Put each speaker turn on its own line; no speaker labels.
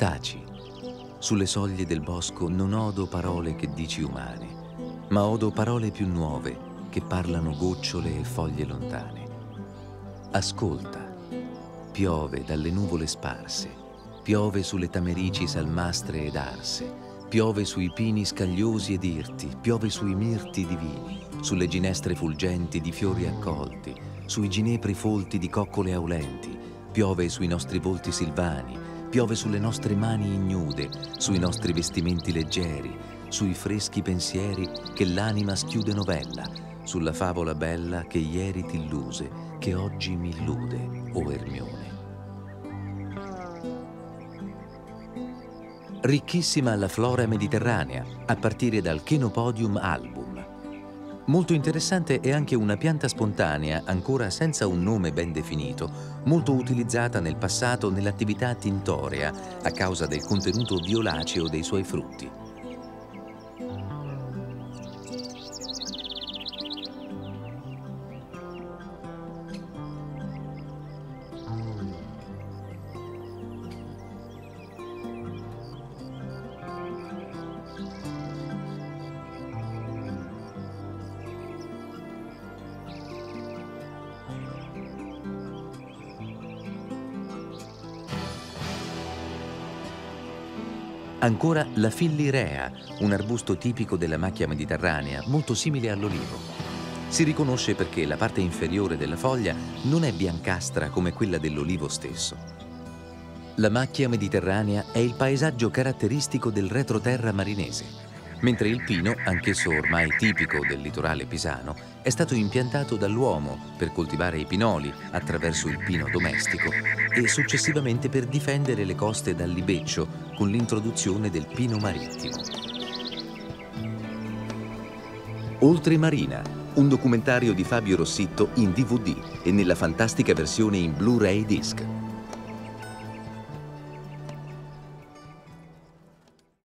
Taci. Sulle soglie del bosco non odo parole che dici umane, ma odo parole più nuove che parlano gocciole e foglie lontane. Ascolta. Piove dalle nuvole sparse, piove sulle tamerici salmastre ed arse, piove sui pini scagliosi ed irti, piove sui mirti divini, sulle ginestre fulgenti di fiori accolti, sui ginepri folti di coccole aulenti, piove sui nostri volti silvani, piove sulle nostre mani ignude, sui nostri vestimenti leggeri, sui freschi pensieri che l'anima schiude novella, sulla favola bella che ieri t'illuse, che oggi mi illude, o Ermione. Ricchissima la flora mediterranea, a partire dal Chenopodium album. Molto interessante è anche una pianta spontanea, ancora senza un nome ben definito, molto utilizzata nel passato nell'attività tintorea a causa del contenuto violaceo dei suoi frutti. Ancora la fillirea, un arbusto tipico della macchia mediterranea, molto simile all'olivo. Si riconosce perché la parte inferiore della foglia non è biancastra come quella dell'olivo stesso. La macchia mediterranea è il paesaggio caratteristico del retroterra marinese mentre il pino, anch'esso ormai tipico del litorale pisano, è stato impiantato dall'uomo per coltivare i pinoli attraverso il pino domestico e successivamente per difendere le coste dal libeccio con l'introduzione del pino marittimo. Oltremarina, un documentario di Fabio Rossitto in DVD e nella fantastica versione in Blu-ray disc.